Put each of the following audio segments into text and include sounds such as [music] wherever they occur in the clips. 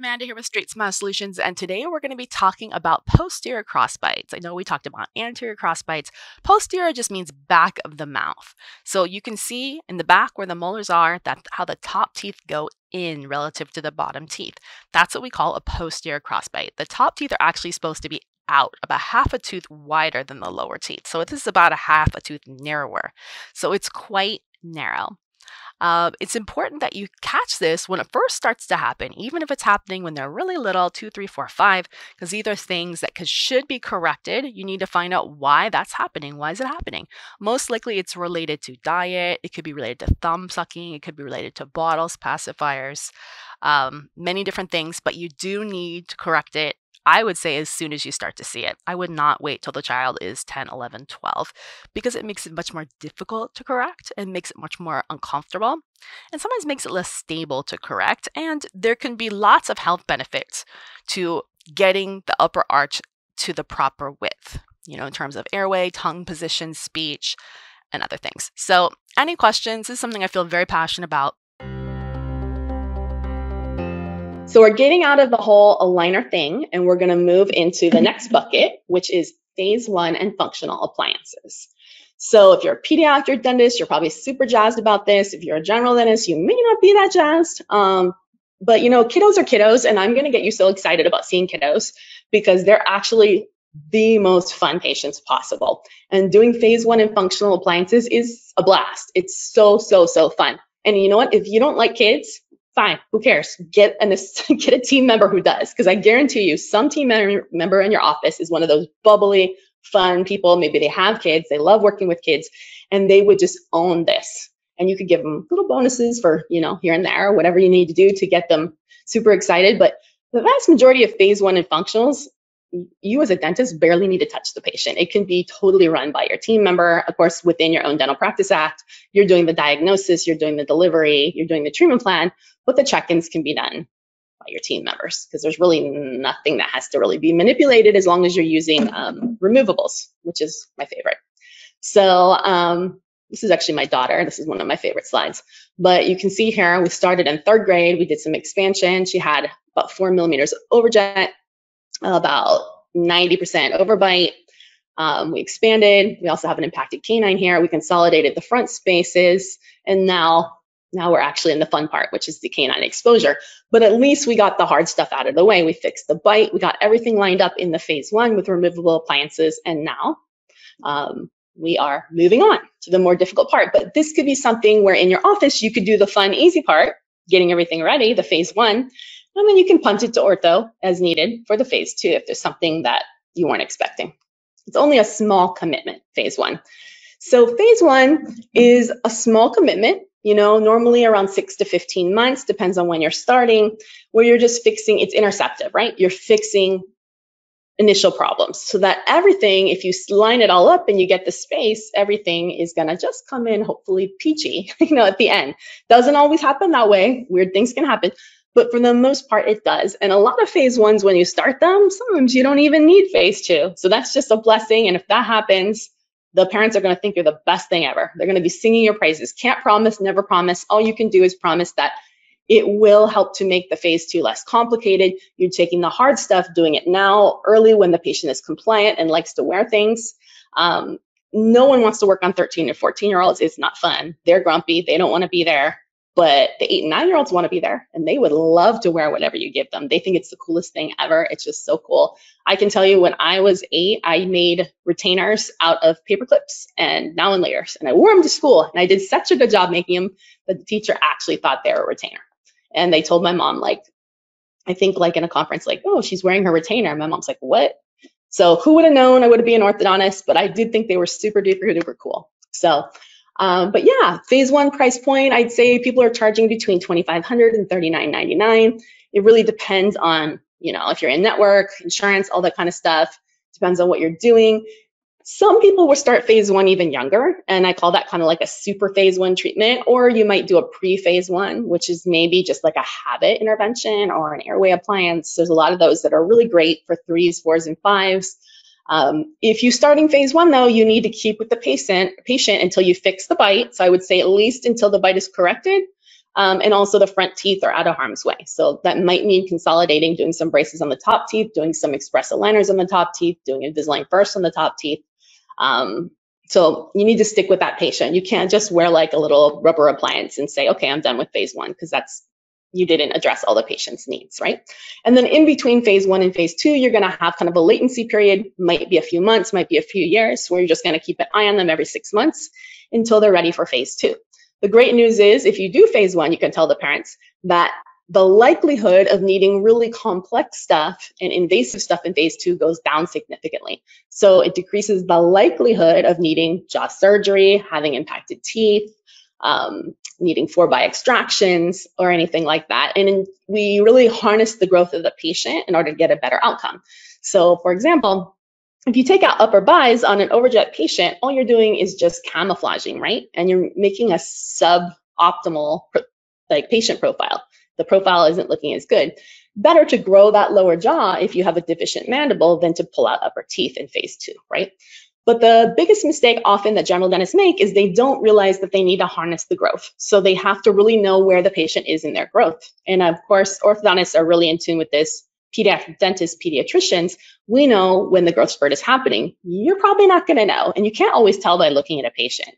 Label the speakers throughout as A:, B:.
A: Amanda here with Straight Smile Solutions, and today we're going to be talking about posterior crossbites. I know we talked about anterior crossbites. Posterior just means back of the mouth. So you can see in the back where the molars are, that how the top teeth go in relative to the bottom teeth. That's what we call a posterior crossbite. The top teeth are actually supposed to be out, about half a tooth wider than the lower teeth. So this is about a half a tooth narrower. So it's quite narrow. Uh, it's important that you catch this when it first starts to happen, even if it's happening when they're really little, two, three, four, five, because these are things that could, should be corrected. You need to find out why that's happening. Why is it happening? Most likely it's related to diet. It could be related to thumb sucking. It could be related to bottles, pacifiers, um, many different things, but you do need to correct it I would say as soon as you start to see it. I would not wait till the child is 10, 11, 12 because it makes it much more difficult to correct and makes it much more uncomfortable and sometimes makes it less stable to correct. And there can be lots of health benefits to getting the upper arch to the proper width, you know, in terms of airway, tongue position, speech, and other things. So, any questions? This is something I feel very passionate about.
B: So we're getting out of the whole aligner thing and we're going to move into the next [laughs] bucket, which is phase one and functional appliances. So if you're a pediatric dentist, you're probably super jazzed about this. If you're a general dentist, you may not be that jazzed. Um, but you know, kiddos are kiddos, and I'm going to get you so excited about seeing kiddos because they're actually the most fun patients possible. And doing phase one and functional appliances is a blast. It's so, so, so fun. And you know what? If you don't like kids, fine who cares get an [laughs] get a team member who does because i guarantee you some team member in your office is one of those bubbly fun people maybe they have kids they love working with kids and they would just own this and you could give them little bonuses for you know here and there whatever you need to do to get them super excited but the vast majority of phase one and functionals you as a dentist barely need to touch the patient. It can be totally run by your team member. Of course, within your own Dental Practice Act, you're doing the diagnosis, you're doing the delivery, you're doing the treatment plan, the check-ins can be done by your team members because there's really nothing that has to really be manipulated as long as you're using um, removables, which is my favorite. So um, this is actually my daughter. This is one of my favorite slides. But you can see here, we started in third grade. We did some expansion. She had about four millimeters overjet about 90% overbite. Um, we expanded. We also have an impacted canine here. We consolidated the front spaces, and now now we're actually in the fun part, which is the canine exposure. But at least we got the hard stuff out of the way. We fixed the bite. We got everything lined up in the phase one with removable appliances, and now um, we are moving on to the more difficult part. But this could be something where in your office you could do the fun, easy part, getting everything ready, the phase one, and then you can punt it to ortho as needed for the phase two if there's something that you weren't expecting. It's only a small commitment, phase one. So phase one is a small commitment, you know, normally around six to 15 months, depends on when you're starting, where you're just fixing, it's interceptive, right? You're fixing initial problems so that everything, if you line it all up and you get the space, everything is gonna just come in hopefully peachy, [laughs] you know, at the end. Doesn't always happen that way. Weird things can happen, but for the most part, it does. And a lot of phase ones, when you start them, sometimes you don't even need phase two. So that's just a blessing. And if that happens, the parents are going to think you're the best thing ever. They're going to be singing your praises. Can't promise, never promise. All you can do is promise that it will help to make the phase two less complicated. You're taking the hard stuff, doing it now, early when the patient is compliant and likes to wear things. Um, no one wants to work on 13 or 14 year olds. It's not fun. They're grumpy. They don't want to be there. But the eight and nine year olds want to be there and they would love to wear whatever you give them. They think it's the coolest thing ever. It's just so cool. I can tell you when I was eight, I made retainers out of paper clips and now in layers and I wore them to school and I did such a good job making them that the teacher actually thought they were a retainer. And they told my mom, like, I think like in a conference, like, oh, she's wearing her retainer. My mom's like, what? So who would have known I would be an orthodontist, but I did think they were super duper duper cool. So um, but yeah, phase one price point, I'd say people are charging between 2,500 and 39.99. It really depends on, you know, if you're in network, insurance, all that kind of stuff. Depends on what you're doing. Some people will start phase one even younger, and I call that kind of like a super phase one treatment, or you might do a pre phase one, which is maybe just like a habit intervention or an airway appliance. There's a lot of those that are really great for threes, fours, and fives. Um, if you're starting phase one, though, you need to keep with the patient, patient until you fix the bite. So I would say at least until the bite is corrected. Um, and also the front teeth are out of harm's way. So that might mean consolidating, doing some braces on the top teeth, doing some express aligners on the top teeth, doing Invisalign first on the top teeth. Um, so you need to stick with that patient. You can't just wear like a little rubber appliance and say, okay, I'm done with phase one, because that's you didn't address all the patient's needs, right? And then in between phase one and phase two, you're going to have kind of a latency period, might be a few months, might be a few years, where you're just going to keep an eye on them every six months until they're ready for phase two. The great news is if you do phase one, you can tell the parents that the likelihood of needing really complex stuff and invasive stuff in phase two goes down significantly. So it decreases the likelihood of needing jaw surgery, having impacted teeth, um, needing four by extractions or anything like that. And we really harness the growth of the patient in order to get a better outcome. So for example, if you take out upper buys on an overjet patient, all you're doing is just camouflaging, right? And you're making a suboptimal like patient profile. The profile isn't looking as good. Better to grow that lower jaw if you have a deficient mandible than to pull out upper teeth in phase two, right? But the biggest mistake often that general dentists make is they don't realize that they need to harness the growth. So they have to really know where the patient is in their growth. And of course, orthodontists are really in tune with this. Pediatric dentists, pediatricians, we know when the growth spurt is happening. You're probably not going to know. And you can't always tell by looking at a patient.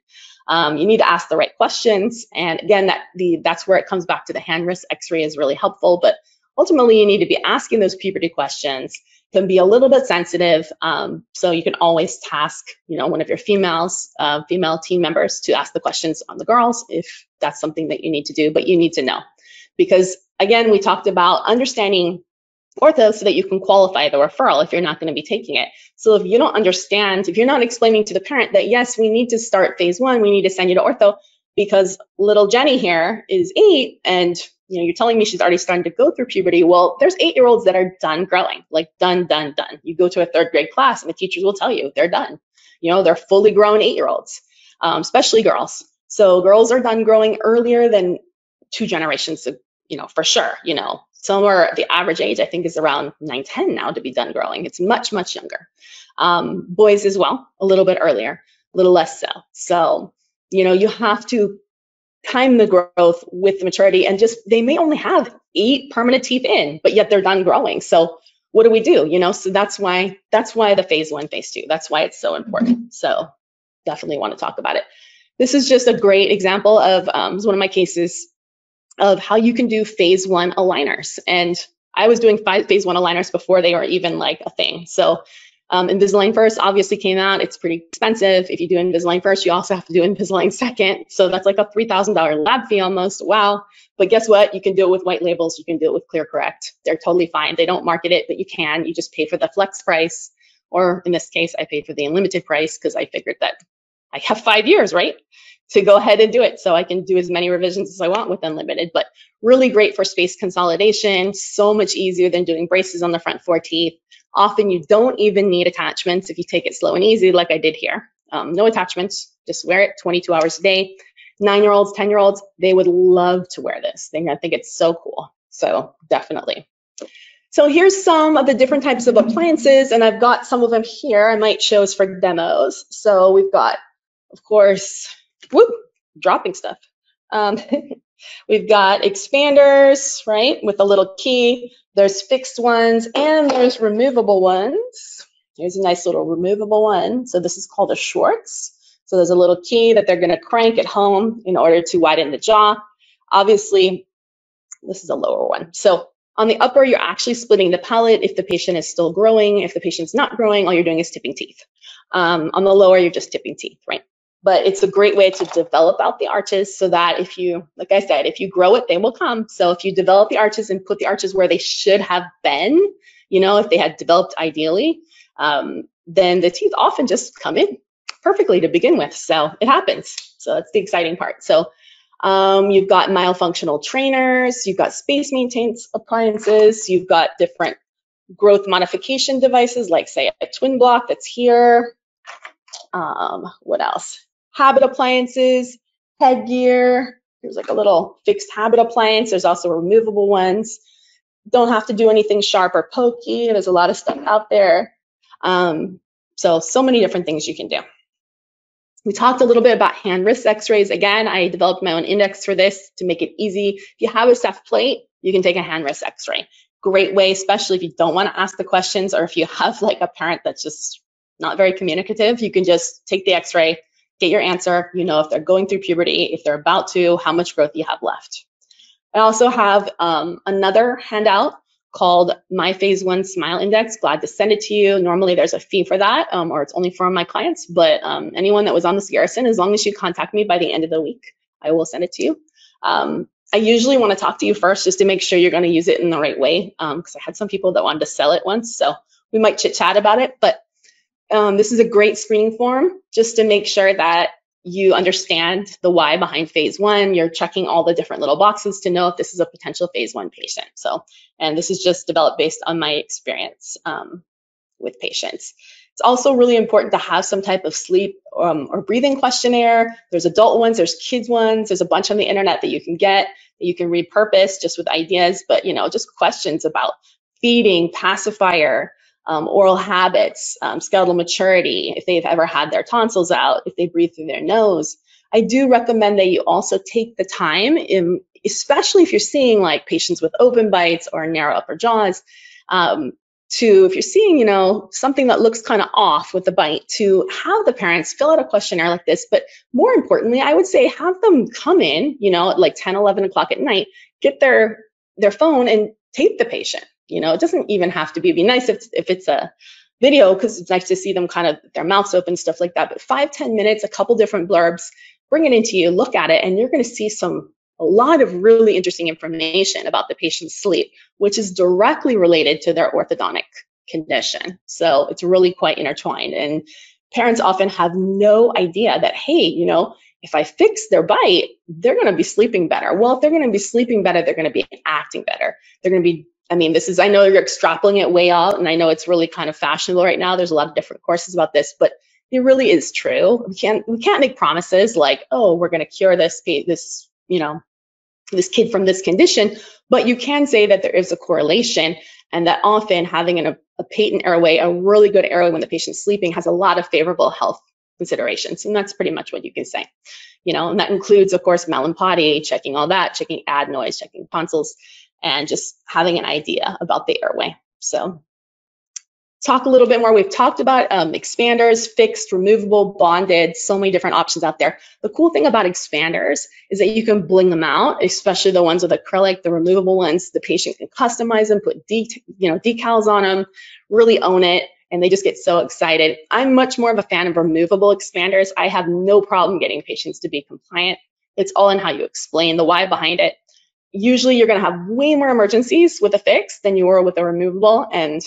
B: Um, you need to ask the right questions. And again, that the that's where it comes back to the hand wrist x-ray is really helpful. But ultimately, you need to be asking those puberty questions can be a little bit sensitive. Um, so you can always task, you know, one of your females, uh, female team members to ask the questions on the girls if that's something that you need to do, but you need to know. Because again, we talked about understanding ortho so that you can qualify the referral if you're not going to be taking it. So if you don't understand, if you're not explaining to the parent that yes, we need to start phase one, we need to send you to ortho because little Jenny here is eight and you know, you're telling me she's already starting to go through puberty. Well, there's eight year olds that are done growing, like done, done, done. You go to a third grade class and the teachers will tell you they're done. You know, they're fully grown eight year olds, um, especially girls. So girls are done growing earlier than two generations, you know, for sure. You know, somewhere the average age I think is around 9, 10 now to be done growing. It's much, much younger. Um, boys as well, a little bit earlier, a little less so. So, you know, you have to time the growth with the maturity and just they may only have eight permanent teeth in but yet they're done growing. So what do we do you know? So that's why that's why the phase one phase two that's why it's so important. So definitely want to talk about it. This is just a great example of um, one of my cases of how you can do phase one aligners. And i was doing five, phase one aligners before they were even like a thing. So um, Invisalign first obviously came out. It's pretty expensive. If you do Invisalign first, you also have to do Invisalign [laughs] second. So that's like a $3,000 lab fee almost. Wow. But guess what? You can do it with white labels. You can do it with ClearCorrect. They're totally fine. They don't market it, but you can. You just pay for the flex price. Or in this case, I paid for the unlimited price because I figured that I have five years, right? To go ahead and do it. So I can do as many revisions as I want with unlimited, but really great for space consolidation. So much easier than doing braces on the front four teeth Often you don't even need attachments if you take it slow and easy like I did here. Um, no attachments, just wear it 22 hours a day. Nine-year-olds, 10-year-olds, they would love to wear this. They're gonna think it's so cool. So definitely. So here's some of the different types of appliances, and I've got some of them here. I might show us for demos. So we've got, of course, whoop, dropping stuff. Um, [laughs] we've got expanders, right, with a little key. There's fixed ones and there's removable ones. Here's a nice little removable one. So this is called a Schwartz. So there's a little key that they're going to crank at home in order to widen the jaw. Obviously, this is a lower one. So on the upper, you're actually splitting the palate if the patient is still growing. If the patient's not growing, all you're doing is tipping teeth. Um, on the lower, you're just tipping teeth, right? But it's a great way to develop out the arches so that if you, like I said, if you grow it, they will come. So if you develop the arches and put the arches where they should have been, you know, if they had developed ideally, um, then the teeth often just come in perfectly to begin with. So it happens. So that's the exciting part. So um, you've got myofunctional trainers, you've got space maintenance appliances, you've got different growth modification devices like say a twin block that's here. Um, what else? Habit appliances, headgear. There's like a little fixed habit appliance. There's also removable ones. Don't have to do anything sharp or pokey. There's a lot of stuff out there. Um, so, so many different things you can do. We talked a little bit about hand wrist x-rays. Again, I developed my own index for this to make it easy. If you have a ceph plate, you can take a hand wrist x-ray. Great way, especially if you don't want to ask the questions or if you have like a parent that's just not very communicative, you can just take the x-ray, get your answer. You know if they're going through puberty, if they're about to, how much growth you have left. I also have um, another handout called My Phase One Smile Index. Glad to send it to you. Normally there's a fee for that, um, or it's only for my clients, but um, anyone that was on this garrison, as long as you contact me by the end of the week, I will send it to you. Um, I usually want to talk to you first just to make sure you're going to use it in the right way, because um, I had some people that wanted to sell it once, so we might chit chat about it, but um, this is a great screening form just to make sure that you understand the why behind phase one. You're checking all the different little boxes to know if this is a potential phase one patient. So, and this is just developed based on my experience um, with patients. It's also really important to have some type of sleep um, or breathing questionnaire. There's adult ones, there's kids ones, there's a bunch on the internet that you can get that you can repurpose just with ideas, but you know, just questions about feeding, pacifier, um, oral habits, um, skeletal maturity, if they've ever had their tonsils out, if they breathe through their nose. I do recommend that you also take the time, in, especially if you're seeing like patients with open bites or narrow upper jaws, um, to if you're seeing, you know, something that looks kind of off with the bite, to have the parents fill out a questionnaire like this. But more importantly, I would say have them come in, you know, at like 10, 11 o'clock at night, get their their phone and tape the patient you know, it doesn't even have to be. It'd be nice if, if it's a video because it's nice to see them kind of their mouths open, stuff like that. But five ten minutes, a couple different blurbs, bring it into you, look at it, and you're going to see some a lot of really interesting information about the patient's sleep, which is directly related to their orthodontic condition. So it's really quite intertwined. And parents often have no idea that, hey, you know, if I fix their bite, they're going to be sleeping better. Well, if they're going to be sleeping better, they're going to be acting better. They're going to be I mean, this is, I know you're extrapolating it way out, and I know it's really kind of fashionable right now. There's a lot of different courses about this, but it really is true. We can't, we can't make promises like, oh, we're going to cure this, this, you know, this kid from this condition, but you can say that there is a correlation and that often having an, a, patent airway, a really good airway when the patient's sleeping has a lot of favorable health considerations. And that's pretty much what you can say. You know, and that includes, of course, Mallampati, checking all that, checking adenoids, checking tonsils, and just having an idea about the airway. So talk a little bit more. We've talked about um, expanders, fixed, removable, bonded, so many different options out there. The cool thing about expanders is that you can bling them out, especially the ones with acrylic, the removable ones. The patient can customize them, put de- you know decals on them, really own it, and they just get so excited. I'm much more of a fan of removable expanders. I have no problem getting patients to be compliant. It's all in how you explain the why behind it usually you're going to have way more emergencies with a fix than you were with a removable. And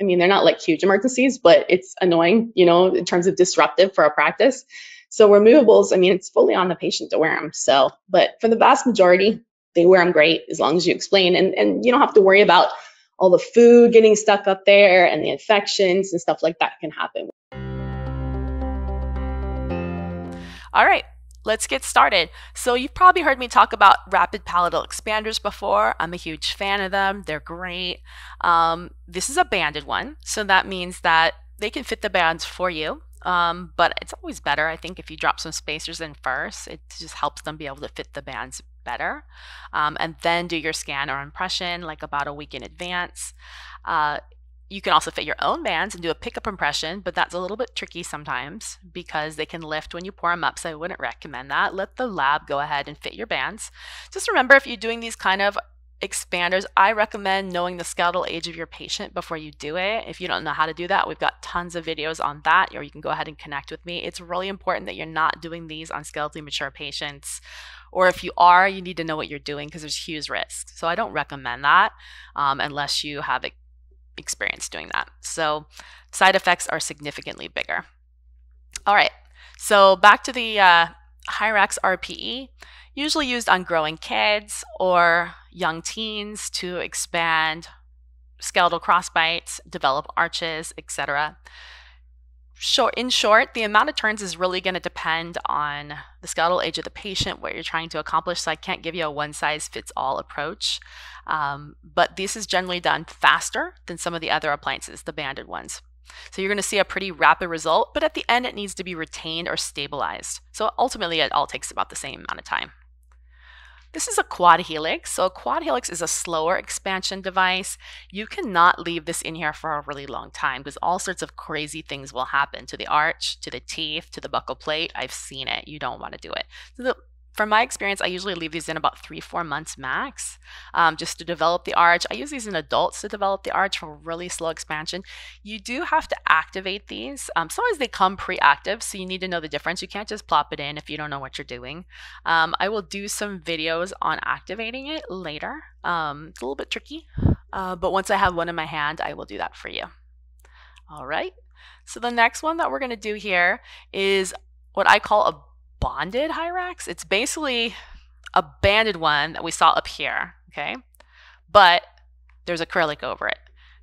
B: I mean, they're not like huge emergencies, but it's annoying, you know, in terms of disruptive for a practice. So removables, I mean, it's fully on the patient to wear them. So, but for the vast majority, they wear them great as long as you explain, and and you don't have to worry about all the food getting stuck up there and the infections and stuff like that can happen.
C: All right, let's get started. So you've probably heard me talk about rapid palatal expanders before. I'm a huge fan of them. They're great. Um, this is a banded one, so that means that they can fit the bands for you. Um, but it's always better, I think, if you drop some spacers in first. It just helps them be able to fit the bands better. Um, and then do your scan or impression like about a week in advance. Uh, you can also fit your own bands and do a pickup impression, but that's a little bit tricky sometimes because they can lift when you pour them up, so I wouldn't recommend that. Let the lab go ahead and fit your bands. Just remember if you're doing these kind of expanders, I recommend knowing the skeletal age of your patient before you do it. If you don't know how to do that, we've got tons of videos on that, or you can go ahead and connect with me. It's really important that you're not doing these on skeletally mature patients. Or if you are, you need to know what you're doing because there's huge risk. So I don't recommend that um, unless you have experience doing that. So side effects are significantly bigger. All right, so back to the uh, Hyrax RPE, usually used on growing kids or young teens to expand skeletal crossbites, develop arches, etc. Short, in short, the amount of turns is really going to depend on the skeletal age of the patient, what you're trying to accomplish. So I can't give you a one size fits all approach. Um, but this is generally done faster than some of the other appliances, the banded ones.
A: So you're going to see a pretty rapid result, but at the end, it needs to be retained or stabilized. So ultimately, it all takes about the same amount of time. This is a quad helix. So a quad helix is a slower expansion device. You cannot leave this in here for a really long time because all sorts of crazy things will happen to the arch, to the teeth, to the buccal plate. I've seen it. You don't want to do it. So the from my experience, I usually leave these in about three, four months max um, just to develop the arch. I use these in adults to develop the arch for really slow expansion. You do have to activate these. Um, sometimes they come pre active, so you need to know the difference. You can't just plop it in if you don't know what you're doing. Um, I will do some videos on activating it later. Um, it's a little bit tricky, uh, but once I have one in my hand, I will do that for you. All right. So the next one that we're going to do here is what I call a bonded Hyrax. It's basically a banded one that we saw up here, okay? But there's acrylic over it.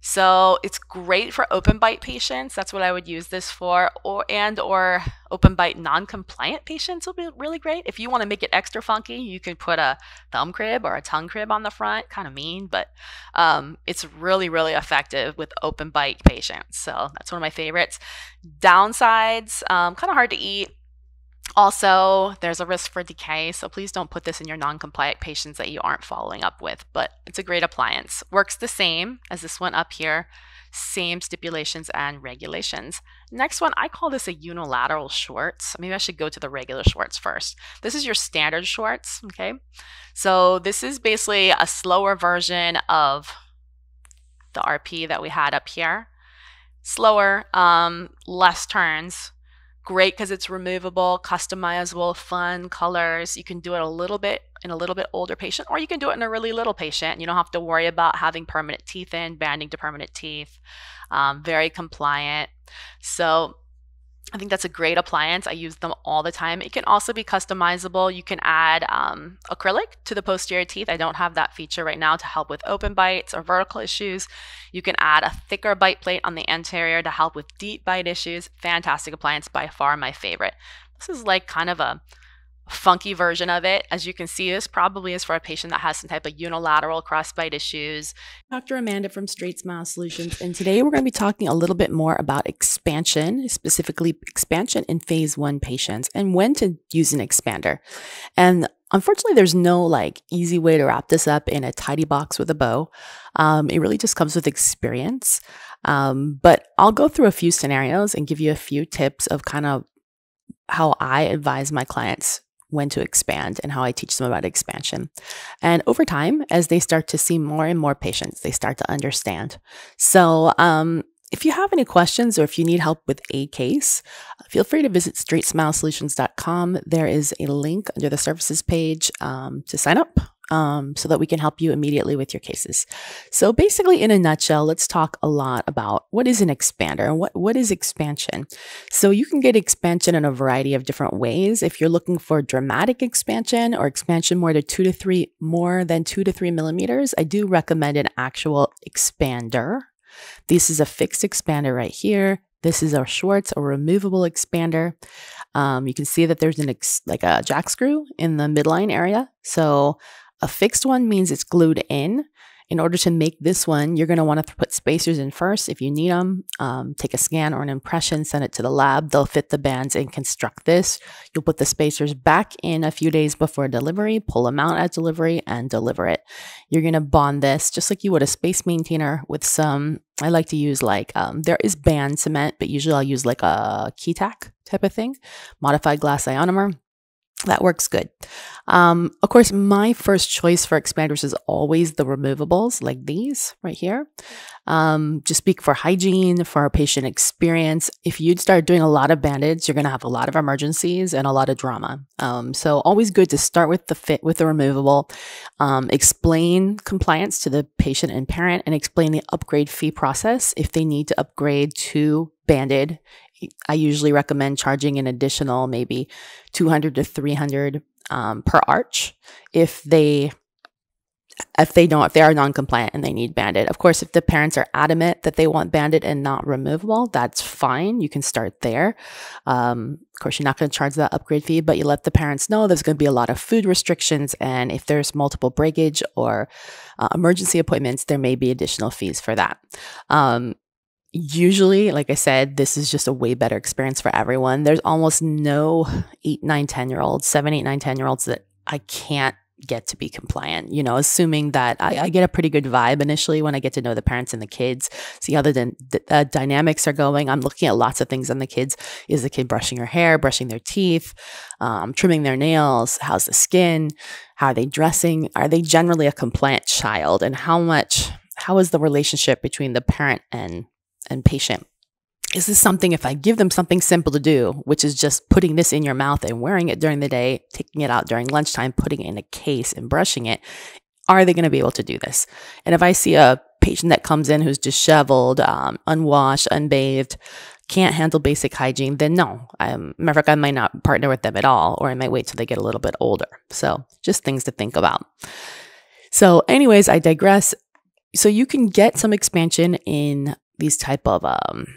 A: So it's great for open bite patients. That's what I would use this for, or and or open bite non-compliant patients will be really great. If you want to make it extra funky, you can put a thumb crib or a tongue crib on the front. Kind of mean, but um, it's really really effective with open bite patients. So that's one of my favorites. Downsides, um, kind of hard to eat also, there's a risk for decay, so please don't put this in your non-compliant patients that you aren't following up with, but it's a great appliance. Works the same as this one up here, same stipulations and regulations. Next one, I call this a unilateral Schwartz. Maybe I should go to the regular Schwartz first. This is your standard Schwartz, okay? So this is basically a slower version of the RPE that we had up here. Slower, um, less turns, great because it's removable, customizable, fun colors. You can do it a little bit in a little bit older patient, or you can do it in a really little patient. You don't have to worry about having permanent teeth in, banding to permanent teeth. Um, very compliant. So I think that's a great appliance. I use them all the time. It can also be customizable. You can add um, acrylic to the posterior teeth. I don't have that feature right now to help with open bites or vertical issues. You can add a thicker bite plate on the anterior to help with deep bite issues. Fantastic appliance, by far my favorite. This is like kind of a funky version of it. As you can see, this probably is for a patient that has some type of unilateral crossbite issues.
B: Dr. Amanda from Straight Smile Solutions, and today we're going to be talking a little bit more about expansion, specifically expansion in phase one patients and when to use an expander. And Unfortunately, there's no like easy way to wrap this up in a tidy box with a bow. Um, it really just comes with experience. Um, but I'll go through a few scenarios and give you a few tips of kind of how I advise my clients when to expand and how I teach them about expansion. And over time, as they start to see more and more patients, they start to understand. So, um, if you have any questions or if you need help with a case, feel free to visit straightsmilesolutions.com. There is a link under the services page um, to sign up um, so that we can help you immediately with your cases. So, basically, in a nutshell, let's talk a lot about what is an expander and what, what is expansion. So, you can get expansion in a variety of different ways. If you're looking for dramatic expansion or expansion more to two to three, more than two to three millimeters, I do recommend an actual expander. This is a fixed expander right here. This is a Schwartz, a removable expander. Um, you can see that there's an like a jack screw in the midline area. So a fixed one means it's glued in. In order to make this one, you're going to want to put spacers in first if you need them. Um, take a scan or an impression, send it to the lab. They'll fit the bands and construct this. You'll put the spacers back in a few days before delivery, pull them out at delivery, and deliver it. You're going to bond this just like you would a space maintainer with some. I like to use like, um, there is band cement, but usually I'll use like a Ketac type of thing, modified glass ionomer that works good. Um, of course, my first choice for expanders is always the removables like these right here. Um, just speak for hygiene, for our patient experience. If you'd start doing a lot of bandage, you're going to have a lot of emergencies and a lot of drama. Um, so always good to start with the fit with the removable, um, explain compliance to the patient and parent, and explain the upgrade fee process if they need to upgrade to banded I usually recommend charging an additional maybe 200 to 300 um, per arch if they if they don't if they are non-compliant and they need banded of course if the parents are adamant that they want banded and not removable that's fine. You can start there. Um, of course you're not going to charge that upgrade fee but you let the parents know there's going to be a lot of food restrictions and if there's multiple breakage or uh, emergency appointments there may be additional fees for that. Um, usually, like I said, this is just a way better experience for everyone. There's almost no eight, nine, 10 year olds, seven, eight, nine, 10 year olds that I can't get to be compliant, you know, assuming that I, I, get a pretty good vibe initially when I get to know the parents and the kids, see how the, the uh, dynamics are going. I'm looking at lots of things on the kids. Is the kid brushing her hair, brushing their teeth, um, trimming their nails? How's the skin? How are they dressing? Are they generally a compliant child? And how much, how is the relationship between the parent and, and patient? is this something if I give them something simple to do, which is just putting this in your mouth and wearing it during the day, taking it out during lunchtime, putting it in a case and brushing it, are they going to be able to do this? And if I see a patient that comes in who's disheveled, um, unwashed, unbathed, can't handle basic hygiene, then no. I'm, matter of fact, I might not partner with them at all, or I might wait till they get a little bit older. So just things to think about. So, anyways, I digress. So you can get some expansion in these type of um,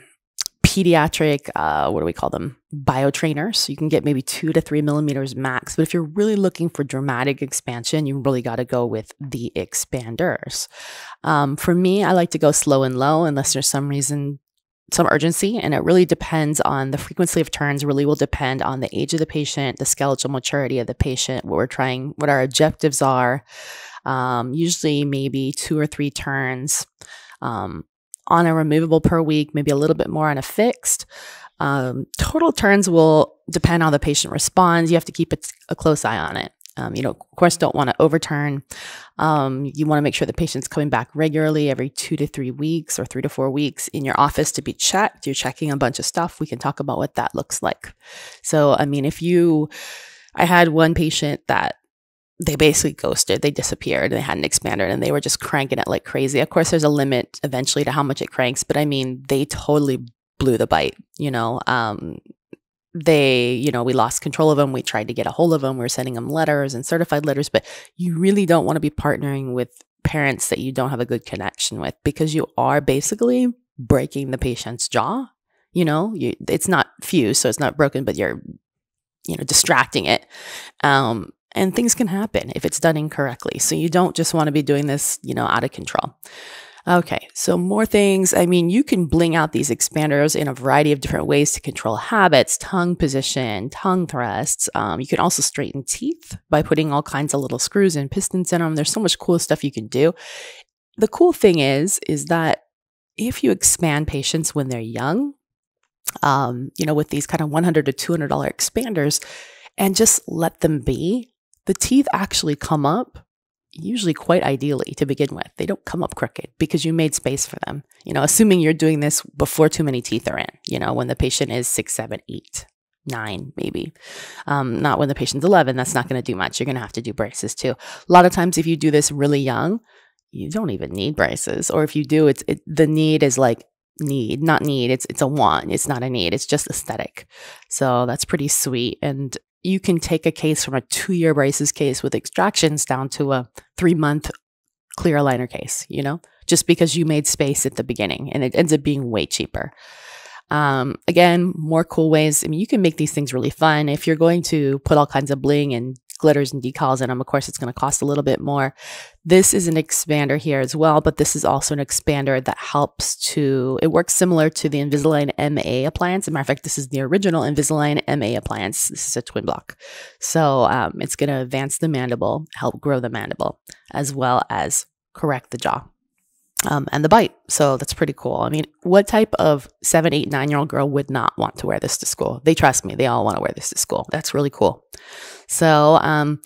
B: pediatric, uh, what do we call them? Bio Biotrainers. You can get maybe two to three millimeters max. But if you're really looking for dramatic expansion, you really got to go with the expanders. Um, for me, I like to go slow and low unless there's some reason some urgency and it really depends on the frequency of turns really will depend on the age of the patient the skeletal maturity of the patient what we're trying what our objectives are um, usually maybe two or three turns um, on a removable per week, maybe a little bit more on a fixed. Um, total turns will depend on the patient responds. You have to keep a, a close eye on it. Um, you know, of course, don't want to overturn. Um, you want to make sure the patient's coming back regularly every two to three weeks or three to four weeks in your office to be checked. You're checking a bunch of stuff. We can talk about what that looks like. So, I mean, if you, I had one patient that they basically ghosted. They disappeared. They hadn't expanded and they were just cranking it like crazy. Of course, there's a limit eventually to how much it cranks, but I mean, they totally blew the bite, you know. Um, they, you know, we lost control of them. We tried to get a hold of them. We were sending them letters and certified letters, but you really don't want to be partnering with parents that you don't have a good connection with because you are basically breaking the patient's jaw. You know, you, it's not fused, so it's not broken, but you're, you know, distracting it. Um, and things can happen if it's done incorrectly. So you don't just want to be doing this, you know, out of control. Okay, so more things. I mean, you can bling out these expanders in a variety of different ways to control habits, tongue position, tongue thrusts. Um, you can also straighten teeth by putting all kinds of little screws and pistons in them. There's so much cool stuff you can do. The cool thing is, is that if you expand patients when they're young, um, you know, with these kind of 100 to $200 expanders, and just let them be, the teeth actually come up usually quite ideally to begin with. They don't come up crooked because you made space for them. You know, assuming you're doing this before too many teeth are in, you know, when the patient is six, seven, eight, nine, maybe. Um, not when the patient's 11, that's not going to do much. You're going to have to do braces too. A lot of times, if you do this really young, you don't even need braces. Or if you do, it's it, the need is like need, not need. It's it's a want. It's not a need. It's just aesthetic. So that's pretty sweet. And you can take a case from a two year braces case with extractions down to a three month clear aligner case, you know, just because you made space at the beginning and it ends up being way cheaper. Um, again, more cool ways. I mean, you can make these things really fun. If you're going to put all kinds of bling and glitters and decals in them. Of course, it's going to cost a little bit more. This is an expander here as well, but this is also an expander that helps to, it works similar to the Invisalign MA appliance. As a matter of fact, this is the original Invisalign MA appliance. This is a twin block. So um, it's going to advance the mandible, help grow the mandible, as well as correct the jaw. Um, and the bite. So that's pretty cool. I mean, what type of seven, eight, nine year old girl would not want to wear this to school? They trust me. They all want to wear this to school. That's really cool. So, um,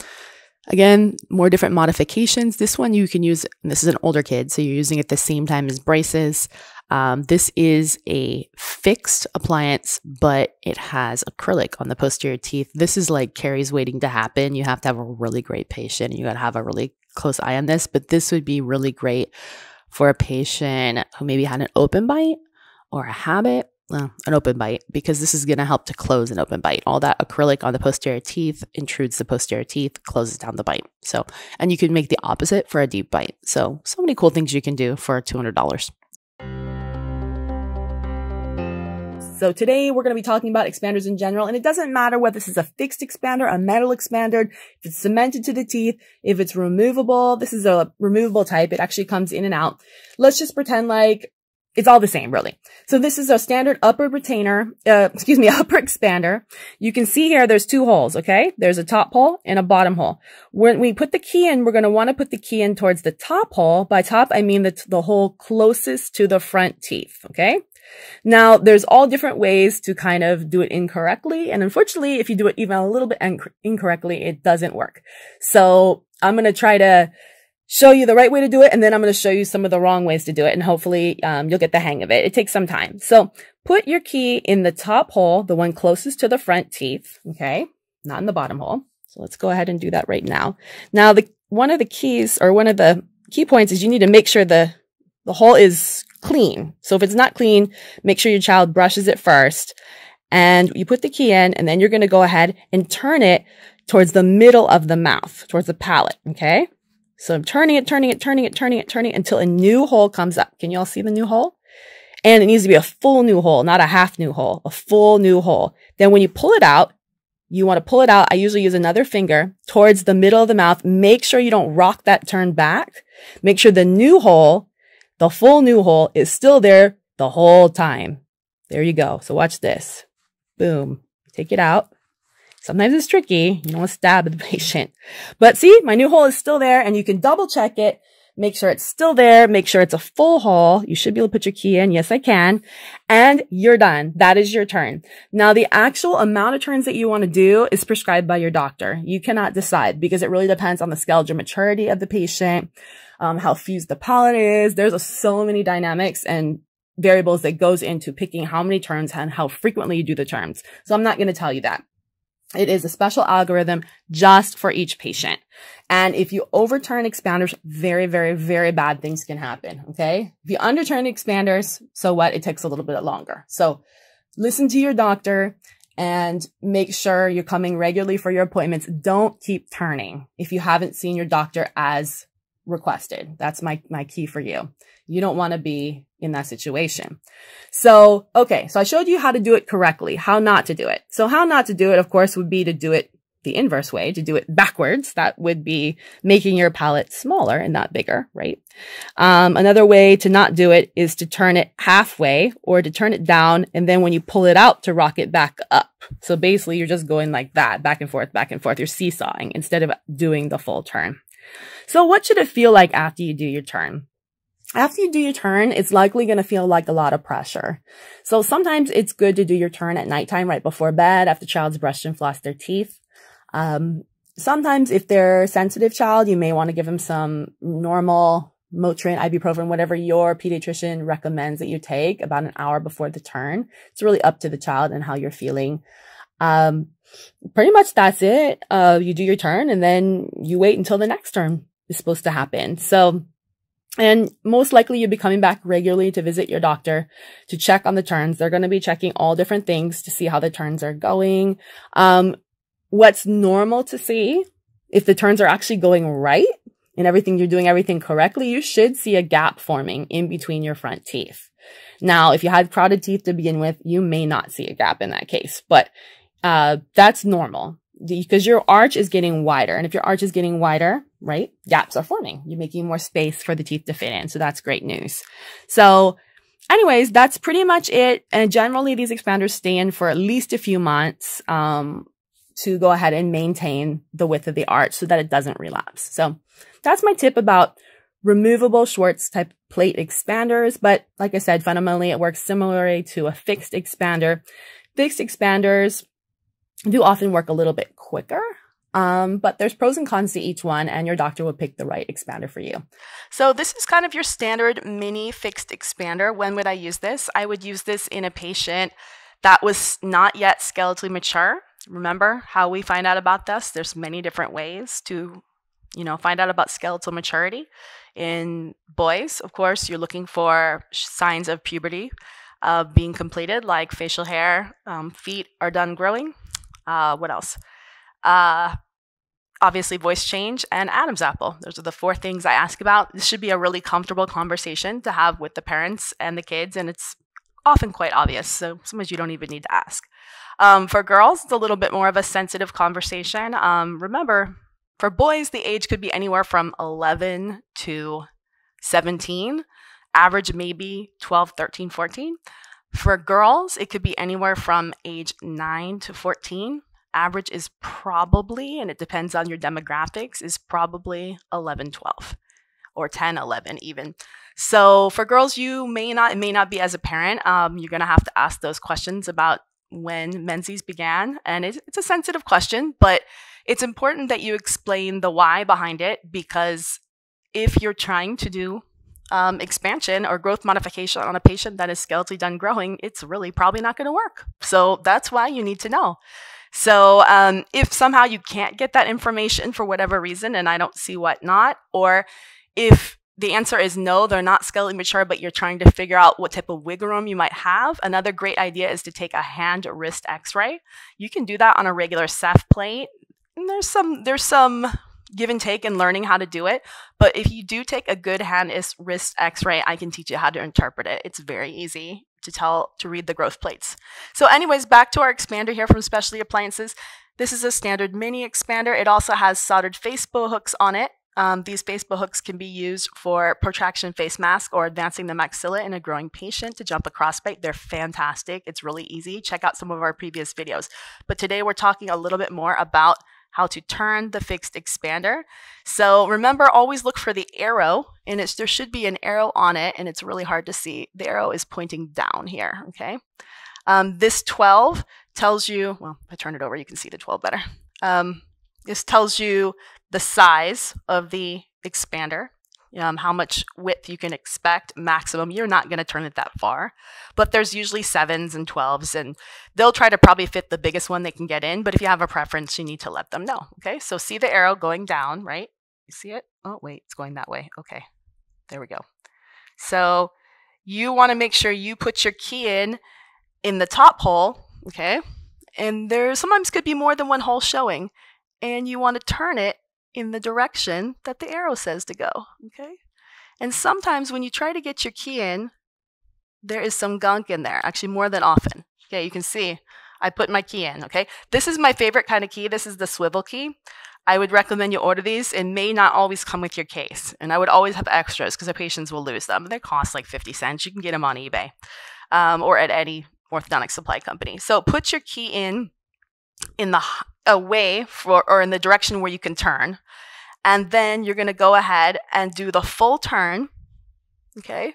B: again, more different modifications. This one you can use, this is an older kid, so you're using it the same time as braces. Um, this is a fixed appliance, but it has acrylic on the posterior teeth. This is like caries waiting to happen. You have to have a really great patient. You got to have a really close eye on this, but this would be really great for a patient who maybe had an open bite or a habit well, an open bite because this is going to help to close an open bite. All that acrylic on the posterior teeth intrudes the posterior teeth, closes down the bite. So, and you can make the opposite for a deep bite. So, so many cool things you can do for $200. So today we're going to be talking about expanders in general, and it doesn't matter whether this is a fixed expander, a metal expander, if it's cemented to the teeth, if it's removable. This is a removable type. It actually comes in and out. Let's just pretend like it's all the same, really. So this is a standard upper retainer, uh, excuse me, [laughs] upper expander. You can see here, there's two holes, okay? There's a top hole and a bottom hole. When we put the key in, we're going to want to put the key in towards the top hole. By top, I mean the, the hole closest to the front teeth, okay? Now, there's all different ways to kind of do it incorrectly. And unfortunately, if you do it even a little bit incorrectly, it doesn't work. So I'm going to try to show you the right way to do it. And then I'm going to show you some of the wrong ways to do it. And hopefully um, you'll get the hang of it. It takes some time. So put your key in the top hole, the one closest to the front teeth. Okay. Not in the bottom hole. So let's go ahead and do that right now. Now, the one of the keys or one of the key points is you need to make sure the, the hole is clean. So if it's not clean, make sure your child brushes it first. And you put the key in, and then you're going to go ahead and turn it towards the middle of the mouth, towards the palate. Okay. So I'm turning it, turning it, turning it, turning it, turning it until a new hole comes up. Can you all see the new hole? And it needs to be a full new hole, not a half new hole, a full new hole. Then when you pull it out, you want to pull it out. I usually use another finger towards the middle of the mouth. Make sure you don't rock that turn back. Make sure the new hole, the full new hole is still there the whole time. There you go. So watch this. Boom. Take it out. Sometimes it's tricky. You don't want to stab the [laughs] patient. But see, my new hole is still there and you can double check it. Make sure it's still there. Make sure it's a full hole. You should be able to put your key in. Yes, I can. And you're done. That is your turn. Now, the actual amount of turns that you want to do is prescribed by your doctor. You cannot decide because it really depends on the skeletal maturity of the patient, um, how fused the palate is. There's a, so many dynamics and variables that goes into picking how many turns and how frequently you do the turns. So I'm not going to tell you that. It is a special algorithm just for each patient. And if you overturn expanders, very, very, very bad things can happen. Okay. If you underturn expanders, so what? It takes a little bit longer. So listen to your doctor and make sure you're coming regularly for your appointments. Don't keep turning if you haven't seen your doctor as requested. That's my, my key for you. You don't want to be in that situation. So, okay. So I showed you how to do it correctly, how not to do it. So how not to do it, of course, would be to do it the inverse way, to do it backwards. That would be making your palate smaller and not bigger, right? Um, another way to not do it is to turn it halfway or to turn it down. And then when you pull it out to rock it back up. So basically you're just going like that, back and forth, back and forth. You're seesawing instead of doing the full turn. So what should it feel like after you do your turn? After you do your turn, it's likely going to feel like a lot of pressure. So sometimes it's good to do your turn at nighttime right before bed after child's brushed and flossed their teeth. Um, sometimes if they're sensitive child, you may want to give them some normal Motrin, ibuprofen, whatever your pediatrician recommends that you take about an hour before the turn. It's really up to the child and how you're feeling. Um, pretty much that's it. Uh, you do your turn and then you wait until the next turn is supposed to happen. So and most likely you'll be coming back regularly to visit your doctor to check on the turns. They're going to be checking all different things to see how the turns are going. Um, what's normal to see if the turns are actually going right and everything, you're doing everything correctly, you should see a gap forming in between your front teeth. Now, if you had crowded teeth to begin with, you may not see a gap in that case, but uh, that's normal because your arch is getting wider. And if your arch is getting wider, right, gaps are forming. You're making more space for the teeth to fit in. So that's great news. So anyways, that's pretty much it. And generally these expanders stay in for at least a few months, um, to go ahead and maintain the width of the arch so that it doesn't relapse. So that's my tip about removable Schwartz type plate expanders. But like I said, fundamentally it works similarly to a fixed expander. Fixed expanders do often work a little bit quicker. Um, but there's pros and cons to each one, and your doctor will pick the right expander for you.
A: So, this is kind of your standard mini fixed expander. When would I use this? I would use this in a patient that was not yet skeletally mature. Remember how we find out about this? There's many different ways to, you know, find out about skeletal maturity. In boys, of course, you're looking for signs of puberty uh, being completed, like facial hair, um, feet are done growing, uh, what else? Uh, obviously, voice change and Adam's apple. Those are the four things I ask about. This should be a really comfortable conversation to have with the parents and the kids, and it's often quite obvious. So sometimes you don't even need to ask. Um, for girls, it's a little bit more of a sensitive conversation. Um, remember, for boys, the age could be anywhere from 11 to 17.
B: Average maybe 12, 13, 14. For girls, it could be anywhere from age 9 to 14. Average is probably, and it depends on your demographics, is probably 11, 12 or 10, 11 even. So for girls, you may not, it may not be as a parent. Um, you're going to have to ask those questions about when menses began. And it's, it's a sensitive question, but it's important that you explain the why behind it because if you're trying to do um, expansion or growth modification on a patient that is skeletally done growing, it's really probably not going to work. So that's why you need to know. So um, if somehow you can't get that information for whatever reason, and I don't see what not, or if the answer is no, they're not skeletally mature, but you're trying to figure out what type of wiggle room you might have. Another great idea is to take a hand wrist x-ray. You can do that on a regular Ceph plate. And there's some there's some give and take and learning how to do it. But if you do take a good hand wrist x-ray, I can teach you how to interpret it. It's very easy to tell to read the growth plates. So anyways, back to our expander here from Specialty Appliances. This is a standard mini expander. It also has soldered face bow hooks on it. Um, these face bow hooks can be used for protraction face mask or advancing the maxilla in a growing patient to jump a crossbite. They're fantastic. It's really easy. Check out some of our previous videos. But today we're talking a little bit more about how to turn the fixed expander. So remember, always look for the arrow, and it's, there should be an arrow on it, and it's really hard to see. The arrow is pointing down here, okay? Um, this 12 tells you, well, if I turn it over, you can see the 12 better. Um, this tells you the size of the expander, um, how much width you can expect maximum. You're not going to turn it that far, but there's usually sevens and 12s, and they'll try to probably fit the biggest one they can get in. But if you have a preference, you need to let them know. Okay, so see the arrow going down, right? You see it? Oh, wait, it's going that way. Okay, there we go. So you want to make sure you put your key in in the top hole, okay? And there sometimes could be more than one hole showing, and you want to turn it in the direction that the arrow says to go, okay? And sometimes when you try to get your key in, there is some gunk in there, actually more than often. Okay, you can see I put my key in, okay? This is my favorite kind of key. This is the swivel key. I would recommend you order these. It may not always come with your case. And I would always have extras because the patients will lose them. They cost like 50 cents. You can get them on eBay um, or at any orthodontic supply company. So put your key in in the away for or in the direction where you can turn. And then you're going to go ahead and do the full turn. Okay?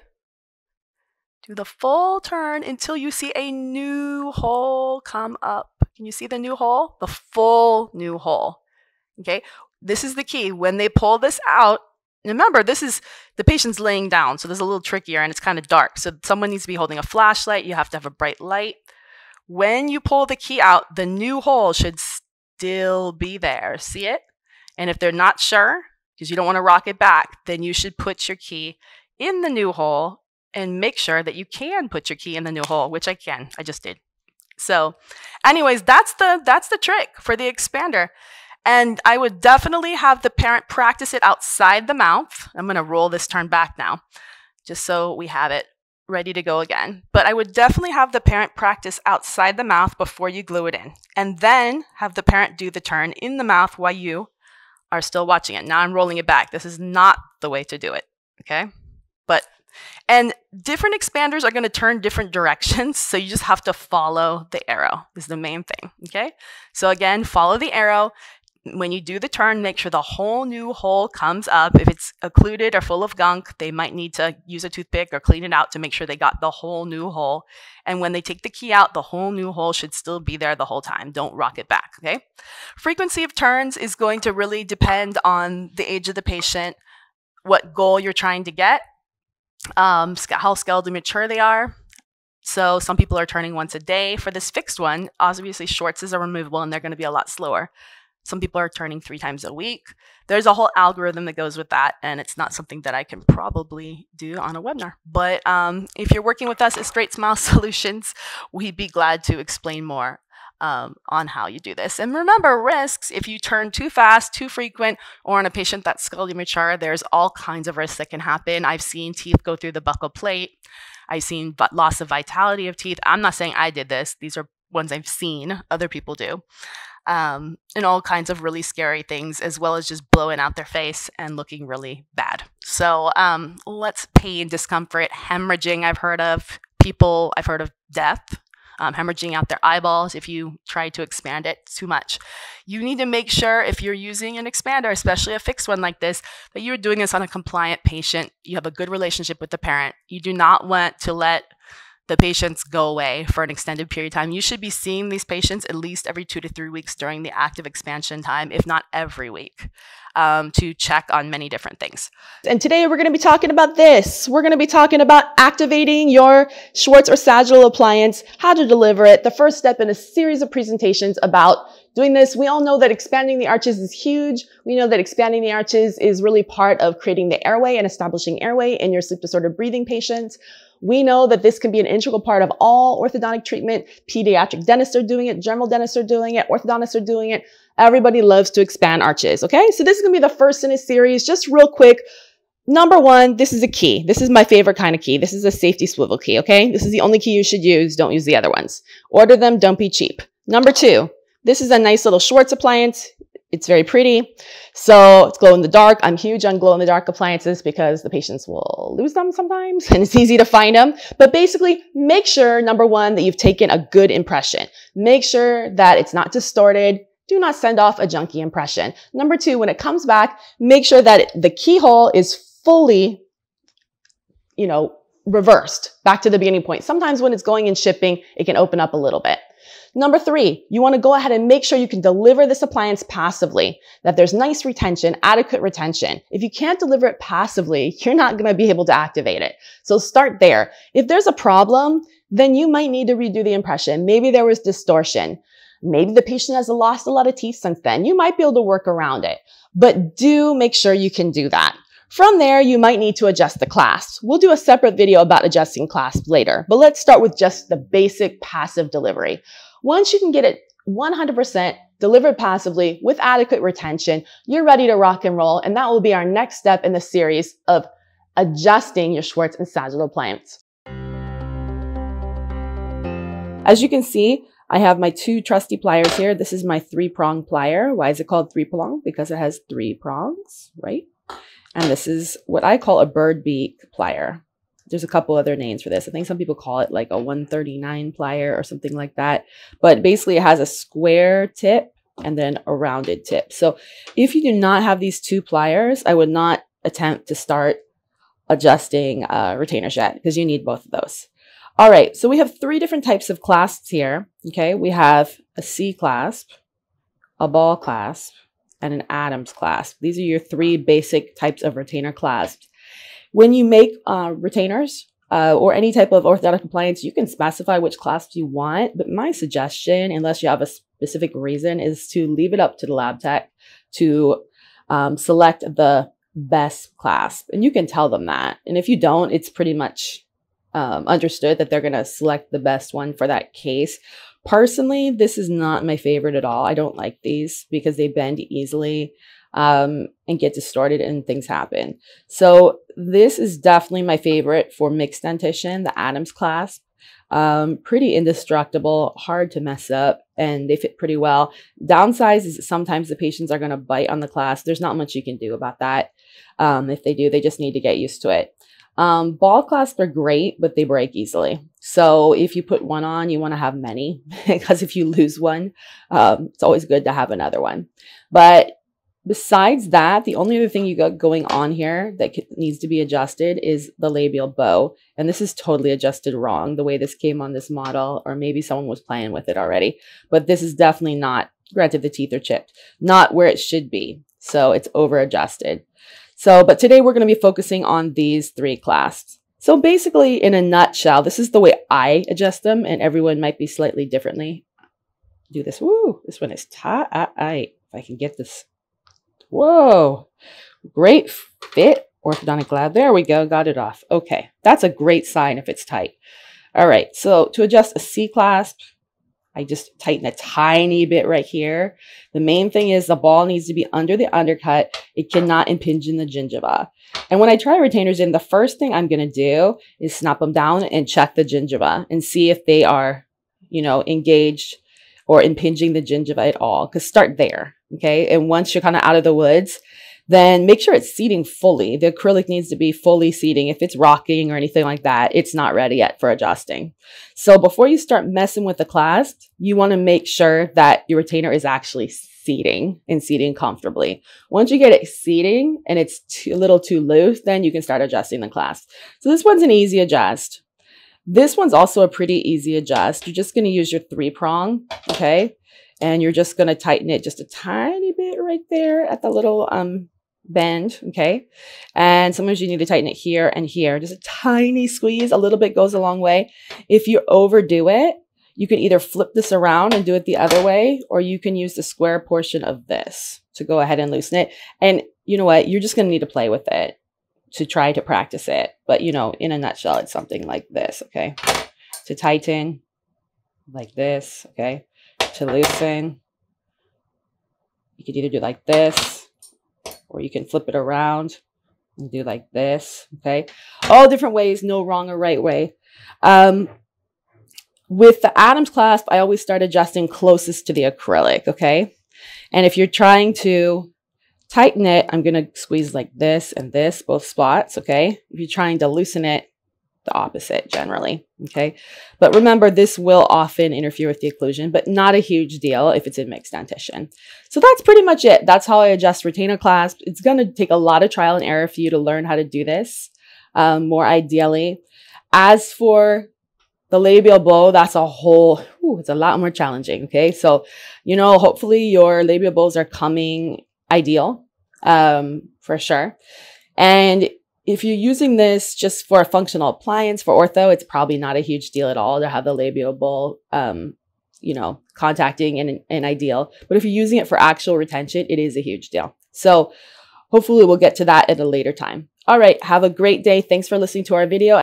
B: Do the full turn until you see a new hole come up. Can you see the new hole? The full new hole. Okay? This is the key. When they pull this out, remember, this is the patient's laying down, so this is a little trickier and it's kind of dark. So someone needs to be holding a flashlight. You have to have a bright light. When you pull the key out, the new hole should still be there. See it? And if they're not sure, because you don't want to rock it back, then you should put your key in the new hole and make sure that you can put your key in the new hole, which I can. I just did. So, anyways, that's the that's the trick for the expander. And I would definitely have the parent practice it outside the mouth. I'm going to roll this turn back now, just so we have it ready to go again. But I would definitely have the parent practice outside the mouth before you glue it in, and then have the parent do the turn in the mouth while you are still watching it. Now I'm rolling it back. This is not the way to do it, okay? But, and different expanders are going to turn different directions, [laughs] so you just have to follow the arrow is the main thing, okay? So again, follow the arrow, when you do the turn, make sure the whole new hole comes up. If it's occluded or full of gunk, they might need to use a toothpick or clean it out to make sure they got the whole new hole. And when they take the key out, the whole new hole should still be there the whole time. Don't rock it back, okay? Frequency of turns is going to really depend on the age of the patient, what goal you're trying to get, um, how skeletally mature they are. So some people are turning once a day. For this fixed one, obviously Schwartz is a removable and they're going to be a lot slower. Some people are turning three times a week. There's a whole algorithm that goes with that, and it's not something that I can probably do on a webinar. But um, if you're working with us at Straight Smile [laughs] Solutions, we'd be glad to explain more um, on how you do this. And remember, risks, if you turn too fast, too frequent, or on a patient that's skeletally mature, there's all kinds of risks that can happen. I've seen teeth go through the buccal plate. I've seen loss of vitality of teeth. I'm not saying I did this. These are ones I've seen other people do um, and all kinds of really scary things, as well as just blowing out their face and looking really bad.
A: So um, let's pain, discomfort, hemorrhaging. I've heard of people. I've heard of death. Um, hemorrhaging out their eyeballs if you try to expand it too much. You need to make sure if you're using an expander, especially a fixed one like this, that you're doing this on a compliant patient. You have a good relationship with the parent. You do not want to let the patients go away for an extended period of time. You should be seeing these patients at least every two to three weeks during the active expansion time, if not every week, um, to check on many different things.
B: And today we're going to be talking about this. We're going to be talking about activating your Schwartz or sagittal appliance, how to deliver it, the first step in a series of presentations about doing this. We all know that expanding the arches is huge. We know that expanding the arches is really part of creating the airway and establishing airway in your sleep disorder breathing patients. We know that this can be an integral part of all orthodontic treatment. Pediatric dentists are doing it, general dentists are doing it, orthodontists are doing it. Everybody loves to expand arches. Okay. So this is to be the first in a series. Just real quick. Number one, this is a key. This is my favorite kind of key. This is a safety swivel key. Okay. This is the only key you should use. Don't use the other ones. Order them. Don't be cheap. Number two, this is a nice little Schwartz appliance. It's very pretty. So it's glow in the dark. I'm huge on glow in the dark appliances because the patients will lose them sometimes [laughs] and it's easy to find them. But basically make sure, number one, that you've taken a good impression. Make sure that it's not distorted. Do not send off a junky impression. Number two, when it comes back, make sure that the keyhole is fully, you know, reversed back to the beginning point. Sometimes when it's going in shipping, it can open up a little bit. Number three, you want to go ahead and make sure you can deliver this appliance passively, that there's nice retention, adequate retention. If you can't deliver it passively, [laughs] you're not going to be able to activate it. So start there. If there's a problem, then you might need to redo the impression. Maybe there was distortion. Maybe the patient has lost a lot of teeth since then. You might be able to work around it, but do make sure you can do that. From there, you might need to adjust the clasp. We'll do a separate video about adjusting clasp later, but let's start with just the basic passive delivery. Once you can get it 100% delivered passively with adequate retention, you're ready to rock and roll. And that will be our next step in the series of adjusting your Schwartz and sagittal appliance. As you can see, I have my two trusty pliers here. This is my three prong plier. Why is it called three prong? Because it has three prongs, right? And this is what I call a bird beak plier there's a couple other names for this. I think some people call it like a 139 plier or something like that. But basically it has a square tip and then a rounded tip. So if you do not have these two pliers, I would not attempt to start adjusting uh, retainers yet because you need both of those. All right, so we have three different types of clasps here. Okay, we have a C clasp, a ball clasp, and an Adams clasp. These are your three basic types of retainer clasps. When you make uh, retainers uh, or any type of orthodontic appliance, you can specify which clasps you want. But my suggestion, unless you have a specific reason, is to leave it up to the lab tech to um, select the best clasp. And you can tell them that. And if you don't, it's pretty much um, understood that they're going to select the best one for that case. Personally, this is not my favorite at all. I don't like these because they bend easily um, and get distorted and things happen. So this is definitely my favorite for mixed dentition, the Adams clasp. Um, pretty indestructible, hard to mess up, and they fit pretty well. Downsize is sometimes the patients are going to bite on the clasp. There's not much you can do about that. Um, if they do, they just need to get used to it. Um, ball clasps are great, but they break easily. So if you put one on, you want to have many [laughs] because if you lose one, um, it's always good to have another one. But Besides that, the only other thing you got going on here that needs to be adjusted is the labial bow. And this is totally adjusted wrong, the way this came on this model, or maybe someone was playing with it already. But this is definitely not, granted the teeth are chipped, not where it should be. So it's over adjusted. So, but today we're going to be focusing on these three clasps. So basically, in a nutshell, this is the way I adjust them, and everyone might be slightly differently. Do this. Woo! This one is tight. If I can get this Whoa, great fit. Orthodontic lab. There we go. Got it off. Okay, that's a great sign if it's tight. All right, so to adjust a C clasp, I just tighten a tiny bit right here. The main thing is the ball needs to be under the undercut. It cannot impinge in the gingiva. And when I try retainers in, the first thing I'm going to do is snap them down and check the gingiva and see if they are, you know, engaged or impinging the gingiva at all. Because start there. Okay. And once you're kind of out of the woods, then make sure it's seating fully. The acrylic needs to be fully seating. If it's rocking or anything like that, it's not ready yet for adjusting. So before you start messing with the clasp, you want to make sure that your retainer is actually seating and seating comfortably. Once you get it seating and it's too, a little too loose, then you can start adjusting the clasp. So this one's an easy adjust. This one's also a pretty easy adjust. You're just going to use your three prong, okay? And you're just going to tighten it just a tiny bit right there at the little um, bend, okay? And sometimes you need to tighten it here and here. Just a tiny squeeze, a little bit goes a long way. If you overdo it, you can either flip this around and do it the other way, or you can use the square portion of this to go ahead and loosen it. And you know what? You're just going to need to play with it to try to practice it. But, you know, in a nutshell, it's something like this, okay? To tighten, like this, okay? To loosen, you could either do like this, or you can flip it around and do like this, okay? All different ways, no wrong or right way. Um, with the Adams clasp, I always start adjusting closest to the acrylic, okay? And if you're trying to tighten it, I'm going to squeeze like this and this, both spots, okay? If you're trying to loosen it, the opposite generally, okay? But remember, this will often interfere with the occlusion, but not a huge deal if it's in mixed dentition. So that's pretty much it. That's how I adjust retainer clasp. It's going to take a lot of trial and error for you to learn how to do this um, more ideally. As for the labial bow, that's a whole, it's a lot more challenging. Okay. So, you know, hopefully your labial bows are coming ideal, um, for sure. And if you're using this just for a functional appliance for ortho, it's probably not a huge deal at all to have the labial um, you know, contacting and, and ideal. But if you're using it for actual retention, it is a huge deal. So hopefully we'll get to that at a later time. All right. Have a great day. Thanks for listening to our video.